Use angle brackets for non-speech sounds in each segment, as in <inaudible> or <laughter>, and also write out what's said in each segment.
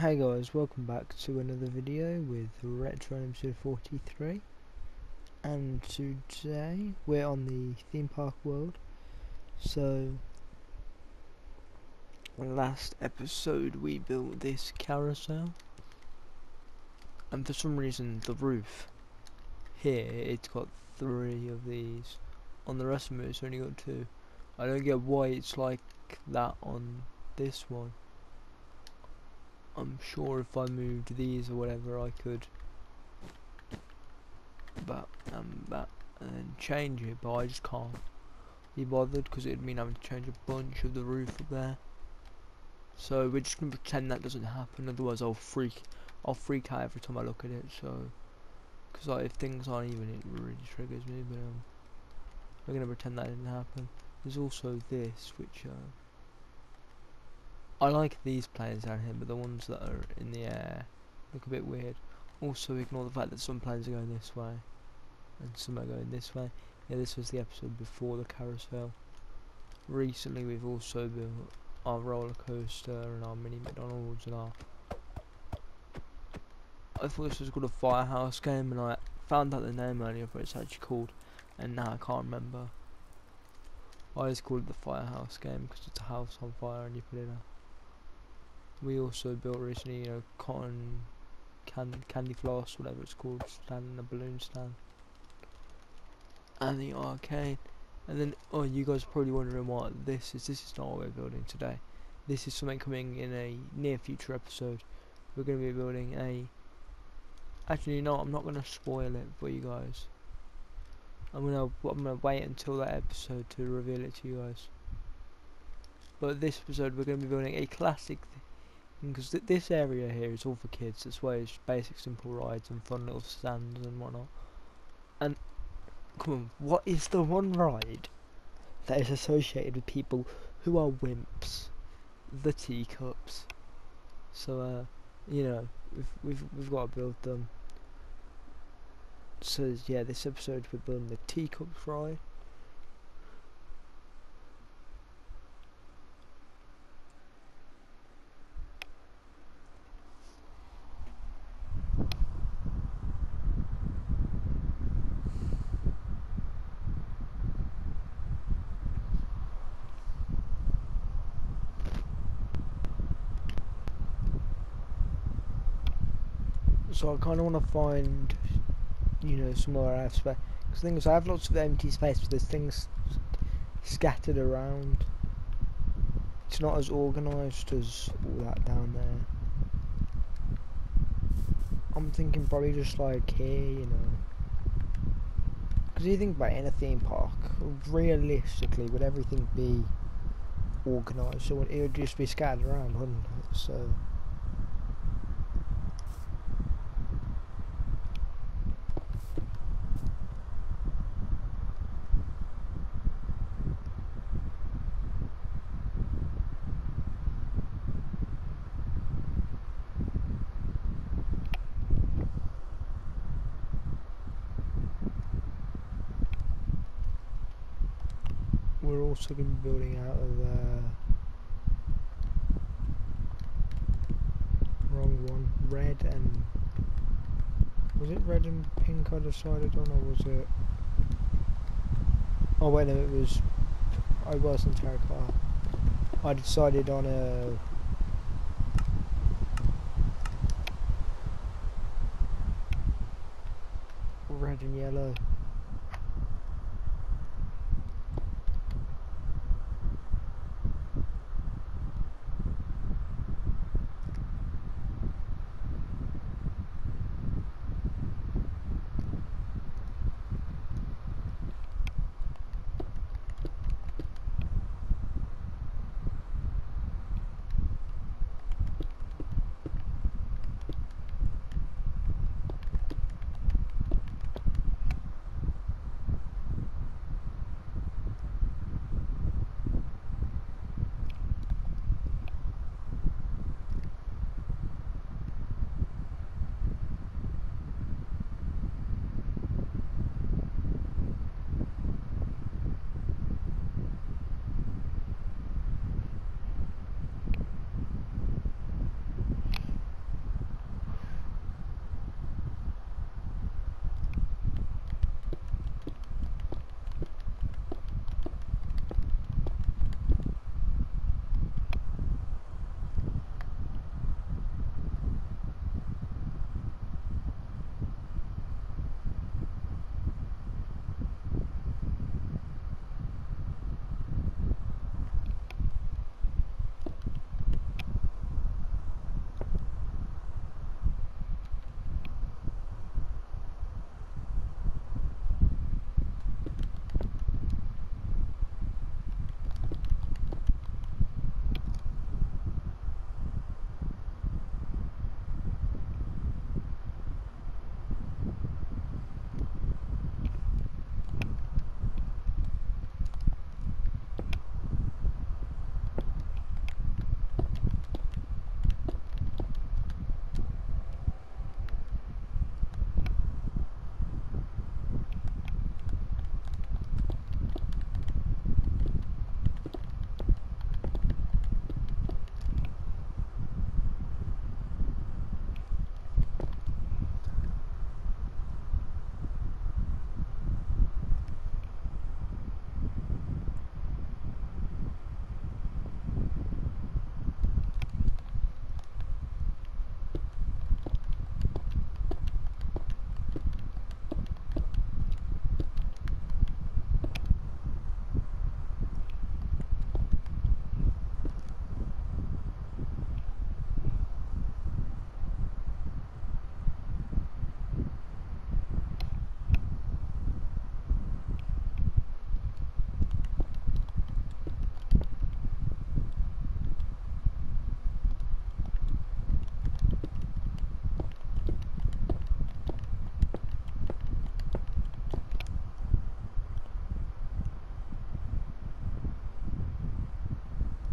Hey guys, welcome back to another video with Retro episode 43 and today we're on the theme park world. So last episode we built this carousel. And for some reason the roof here it's got three of these on the rest of it. It's only got two. I don't get why it's like that on this one I'm sure if I moved these or whatever I could but um that and change it but I just can't be bothered because it'd mean having to change a bunch of the roof up there. So we're just gonna pretend that doesn't happen otherwise I'll freak I'll freak out every time I look at it so because like, if things aren't even it really triggers me but um we're gonna pretend that didn't happen. There's also this which uh I like these planes down here, but the ones that are in the air look a bit weird. Also, ignore the fact that some planes are going this way, and some are going this way. Yeah, this was the episode before the carousel. Recently, we've also built our roller coaster and our mini McDonald's and our. I thought this was called a firehouse game, and I found out the name earlier, but it's actually called, and now I can't remember. I just called it the firehouse game because it's a house on fire and you put in a we also built recently, you know, cotton can candy floss, whatever it's called, stand, a balloon stand, and the arcade. And then, oh, you guys are probably wondering what this is. This is not what we're building today. This is something coming in a near future episode. We're going to be building a. Actually, no, I'm not going to spoil it for you guys. I'm gonna I'm gonna wait until that episode to reveal it to you guys. But this episode, we're going to be building a classic because th this area here is all for kids. That's why it's basic, simple rides and fun little stands and whatnot. And come on, what is the one ride that is associated with people who are wimps? The teacups. So, uh, you know, we've we've we've got to build them. So yeah, this episode we're building the teacups ride. So I kind of want to find, you know, somewhere I have space. Because things I have lots of empty space, but there's things scattered around. It's not as organised as all that down there. I'm thinking probably just like here, you know. Because you think about in a theme park, realistically, would everything be organised? So it would just be scattered around, wouldn't it? So. we're also going to be building out of uh, wrong one. Red and was it red and pink I decided on or was it? Oh wait no it was I wasn't terracotta. I decided on a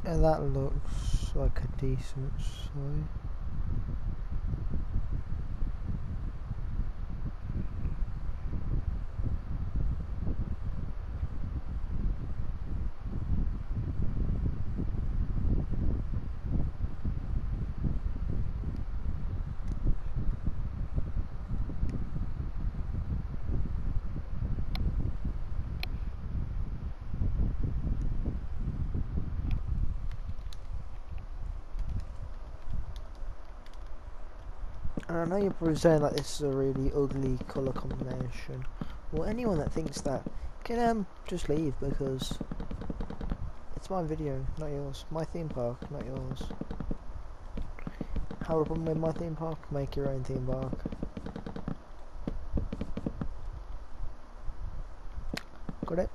And that looks like a decent size. Know you're probably saying that this is a really ugly colour combination. Well, anyone that thinks that can um just leave because it's my video, not yours. My theme park, not yours. Have a problem with my theme park? Make your own theme park. Got it?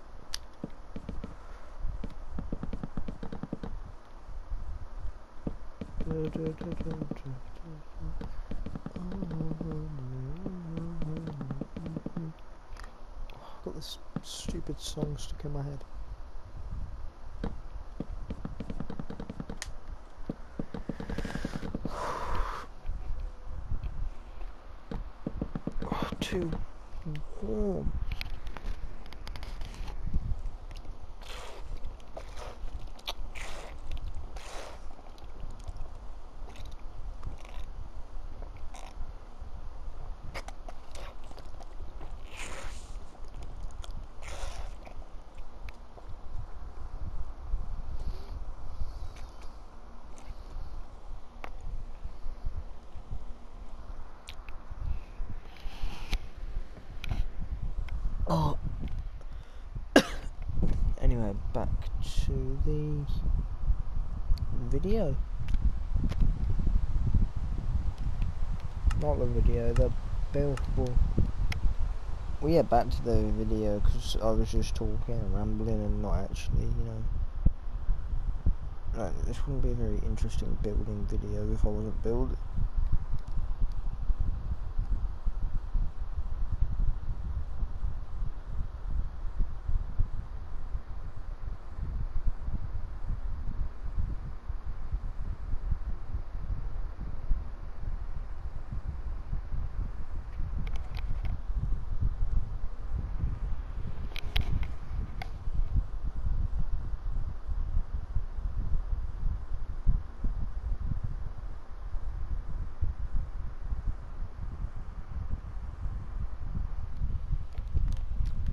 Stupid song stuck in my head. <sighs> Too warm. Oh. anyway, back to the video. Not the video, the billboard. Well, yeah, back to the video because I was just talking and rambling and not actually, you know. Like, this wouldn't be a very interesting building video if I wasn't building.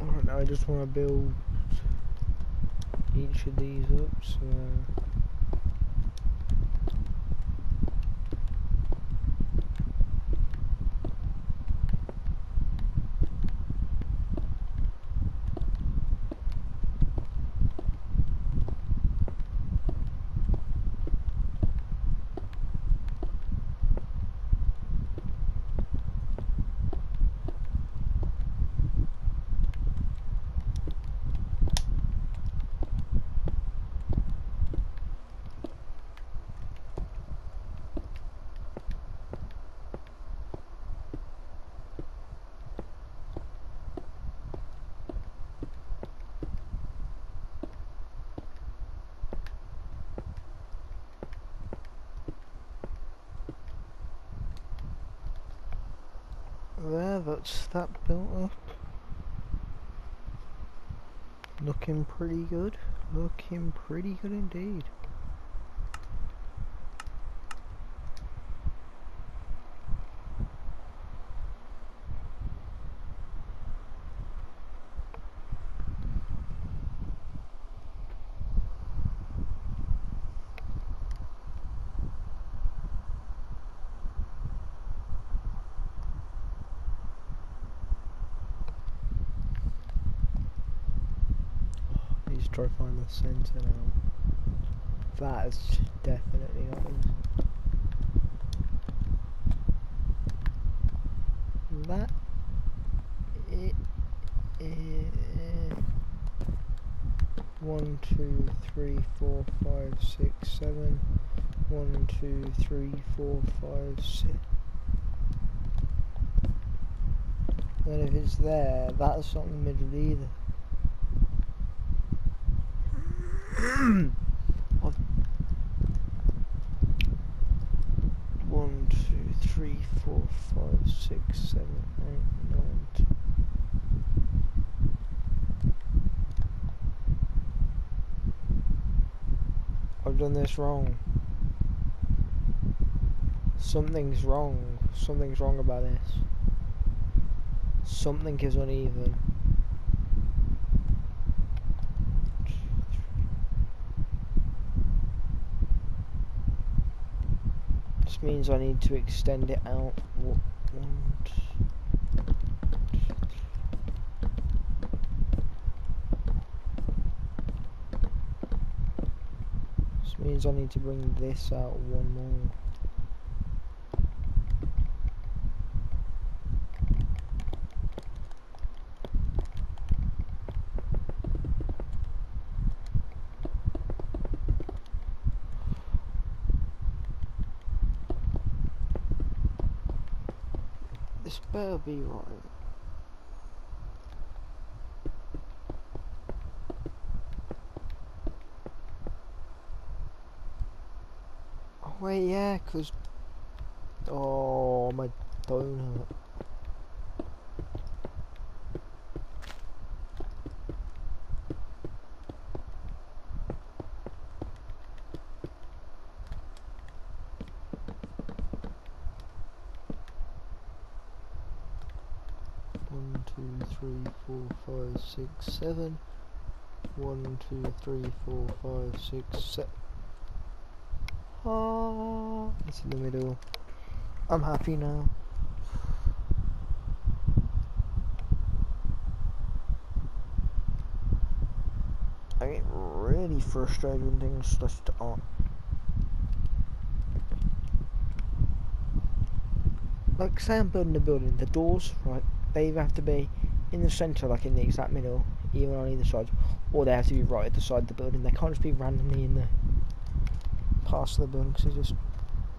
Alright, now I just want to build each of these up, so... There, that's that built up. Looking pretty good. Looking pretty good indeed. Try to find the centre now. That is definitely not easy. That it, one, two, three, four, five, six, seven. One, two, three, four, five, six. Then if it's there, that's not in the middle either. <clears throat> One, two, three, four, five, six, seven, eight, nine. I've done this wrong. Something's wrong. Something's wrong about this. Something is uneven. Means I need to extend it out. One, This means I need to bring this out one more. This better be right. Oh wait, yeah, cause oh my donut. One, two, three, four, five, six, seven. One, two, three, four, five, six, seven. Ah, it's in the middle. I'm happy now. I get really frustrated when things just aren't. Like, say I'm building a building, the doors, right, they either have to be in the centre, like in the exact middle, even on either side, or they have to be right at the side of the building. They can't just be randomly in the parts of the building, because just,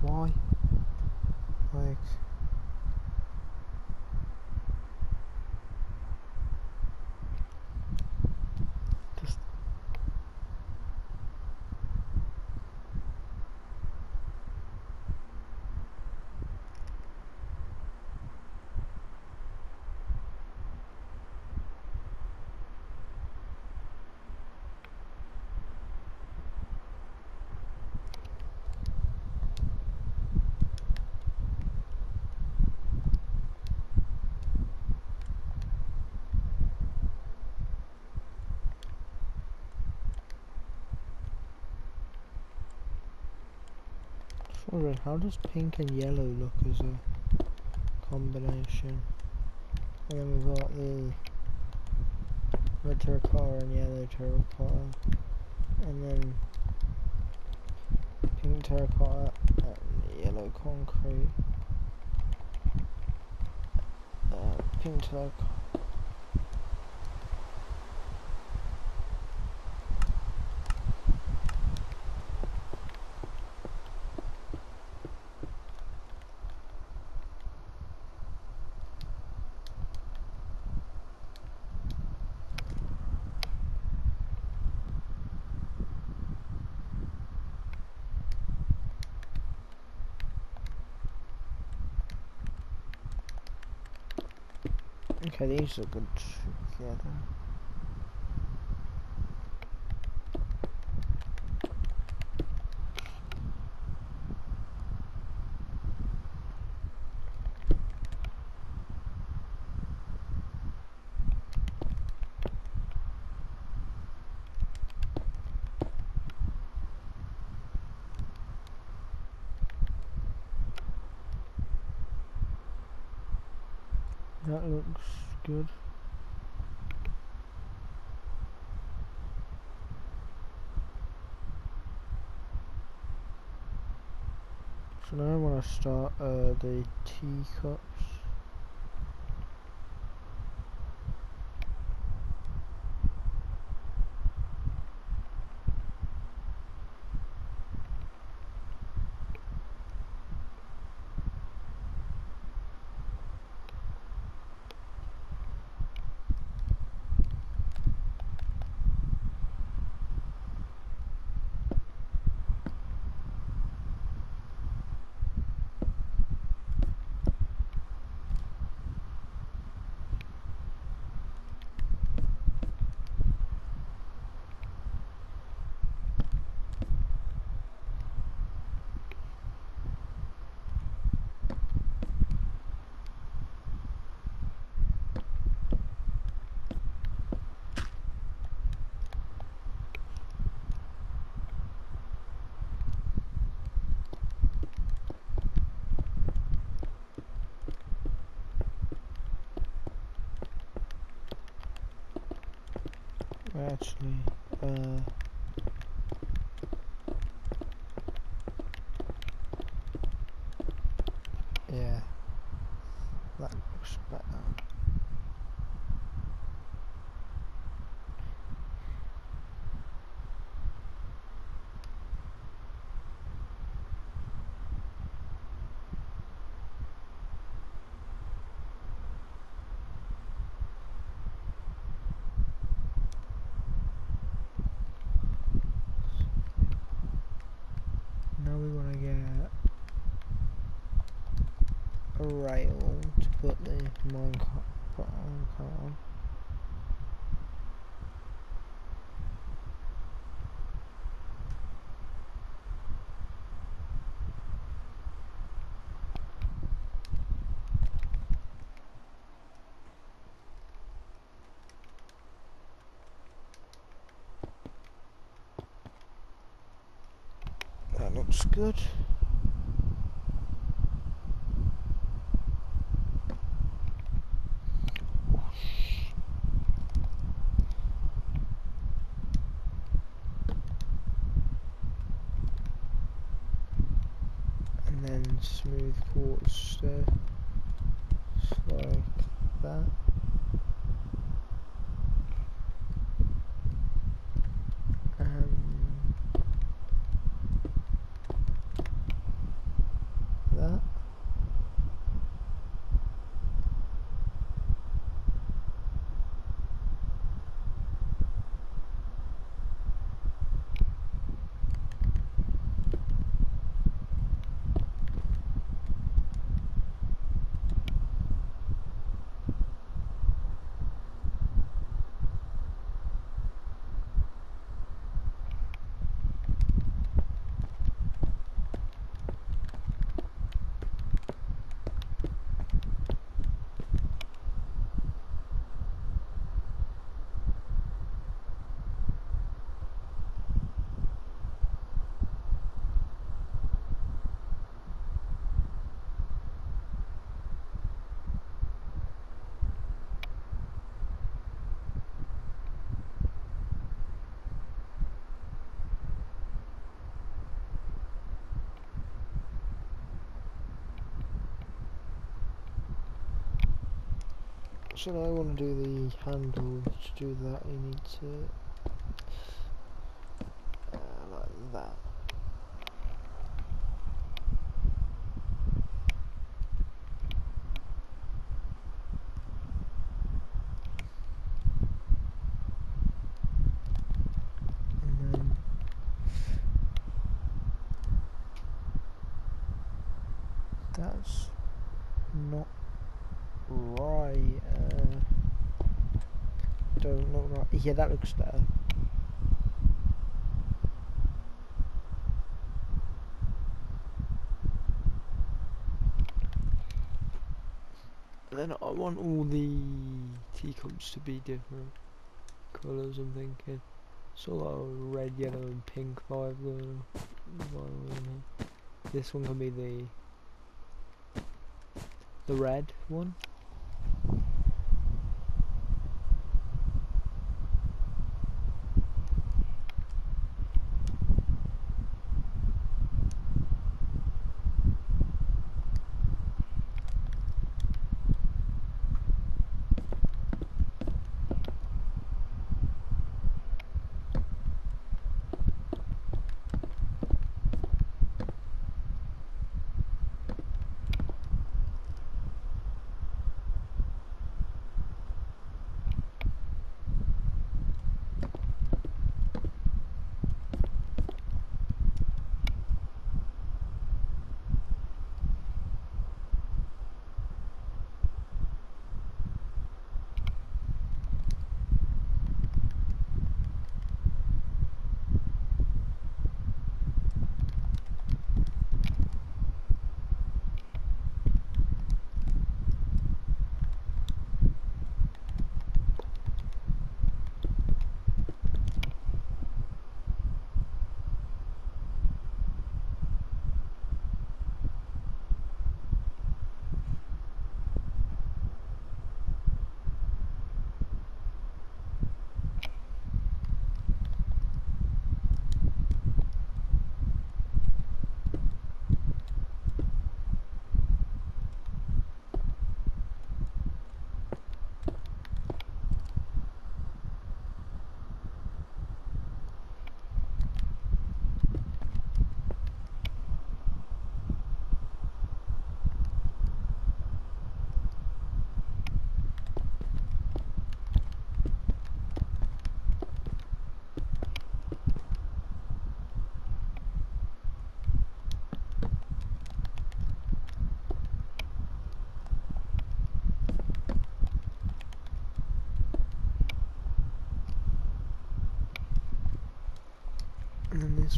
why? Like, just wondering, how does pink and yellow look as a combination? And then we've got the red terracotta and yellow terracotta, and then pink terracotta and yellow concrete. Uh, pink terracotta. Okay, these are good together. That looks good. So now I want to start uh, the teacups. Actually, uh, yeah, that looks better. Now we want to get a rail to put the minecart on. That looks good. And then smooth quartz there. Just like that. Um, that. Now I want to do the handle. To do that, you need to uh, like that. That's not right. Don't look right. Yeah, that looks better. Then I want all the teacups to be different colours. I'm thinking sort of red, yellow, and pink vibe. This one can be the the red one.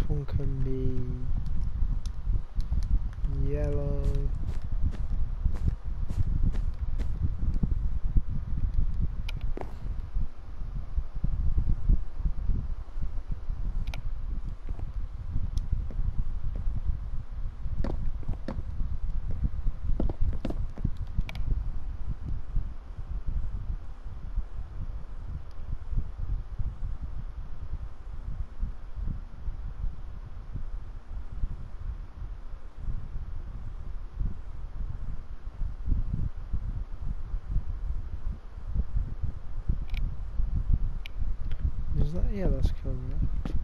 One can be yellow. That yeah that's correct.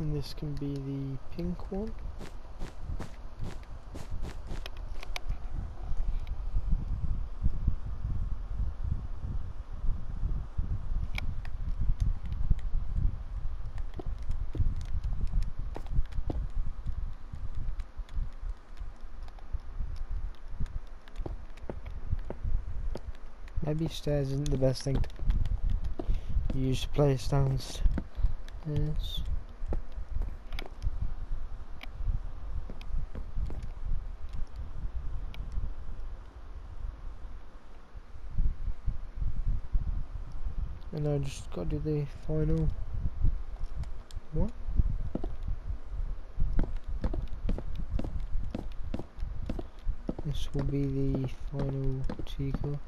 And this can be the pink one. Maybe stairs isn't the best thing to use to place downstairs. And I just got to the final one. This will be the final Tico.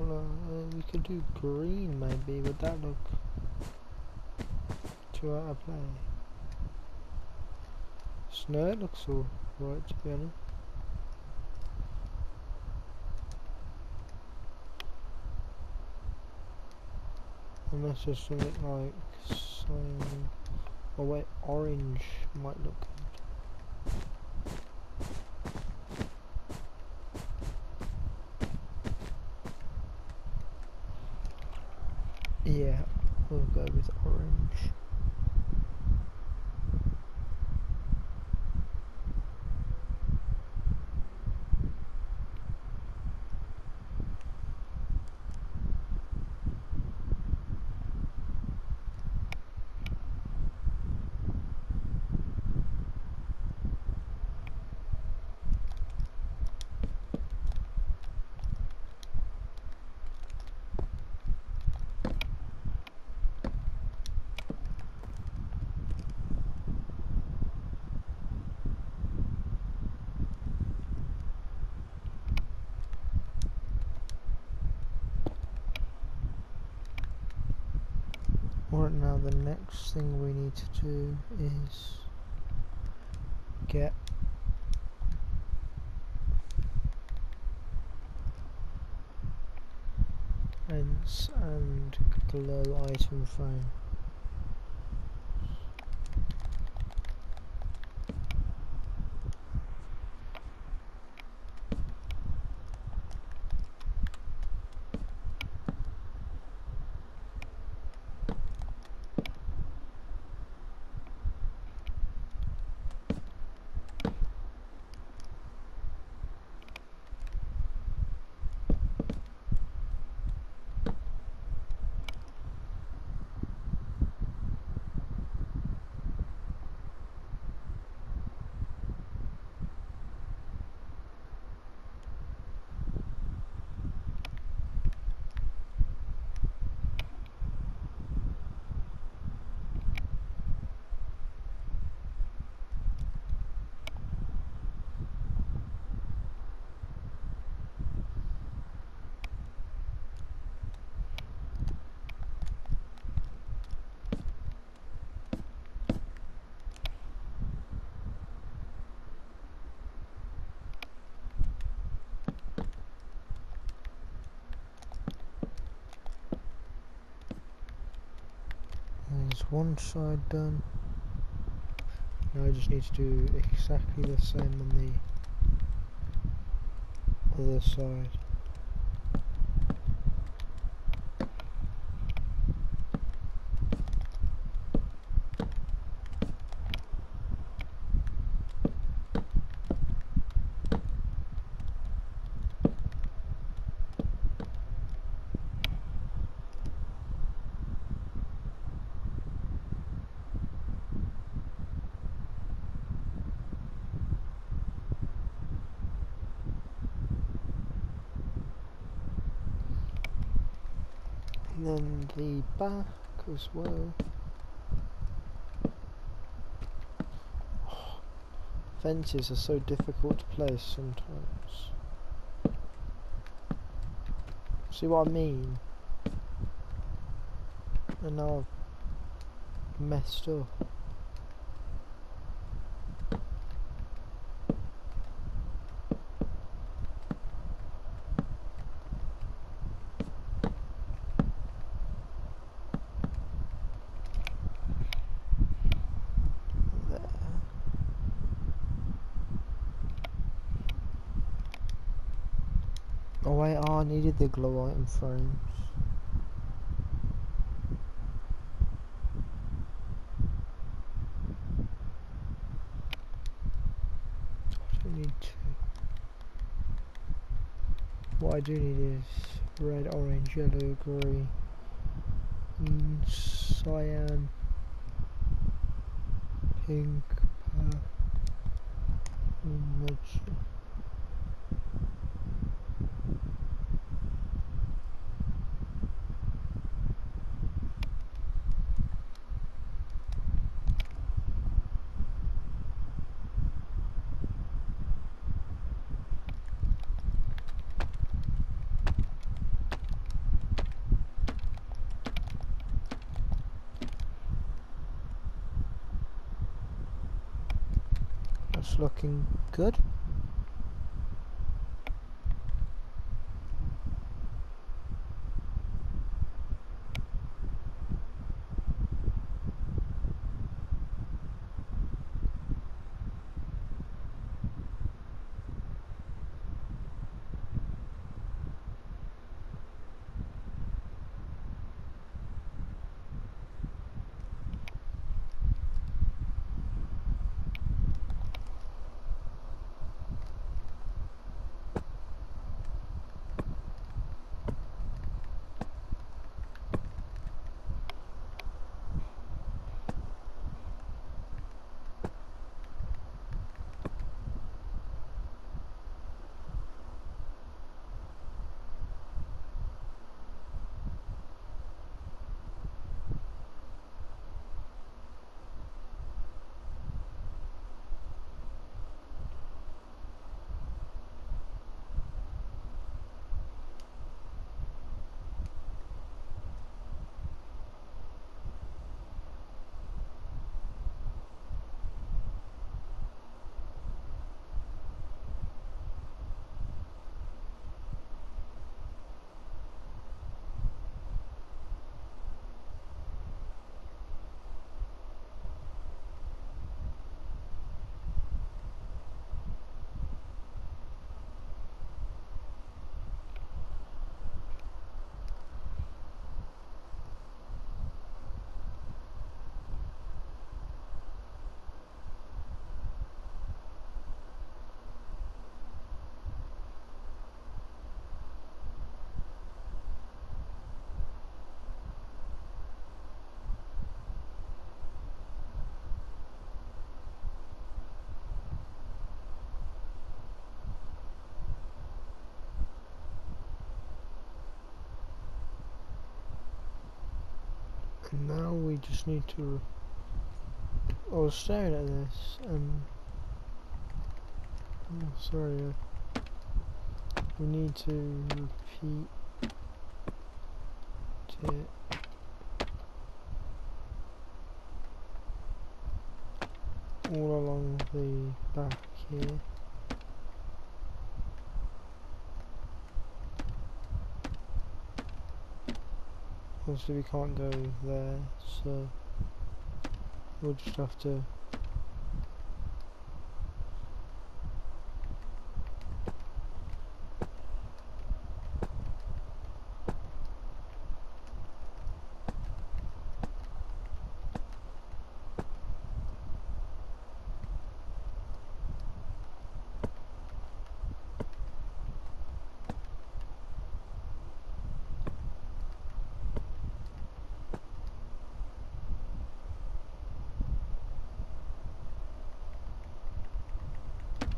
Uh, we could do green maybe, would that look too out of play? Snow looks all right to be honest. Unless there's something like oh wait, orange might look good. Yeah, we'll go with orange. Right the next thing we need to do is get and glow item frame. There's one side done. Now I just need to do exactly the same on the other side. And then the back as well. <sighs> Fences are so difficult to place sometimes. See what I mean? And now I've messed up. There. Oh wait, oh, I needed the glow item frames. I need two. What I do need is red, orange, yellow, green, cyan, pink, purple, looking good. Now we just need to. I was staring at this and. Oh, sorry. uh, We need to repeat it. All along the back here. Obviously we can't go there, so we'll just have to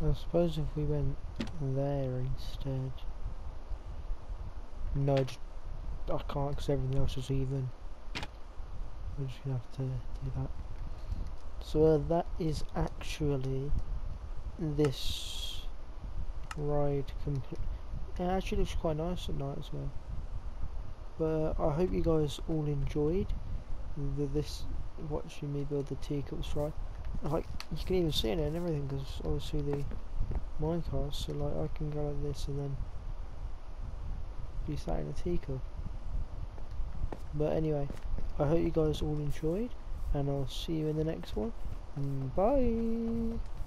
I suppose if we went there instead. No, just, I can't because everything else is even. We're just gonna have to do that. So uh, that is actually this ride complete. It actually looks quite nice at night as well. But I hope you guys all enjoyed the, this watching me build the teacups ride like you can even see it and everything because obviously the minecart so like I can go like this and then be sat in a teacup but anyway I hope you guys all enjoyed and I'll see you in the next one. Mm, bye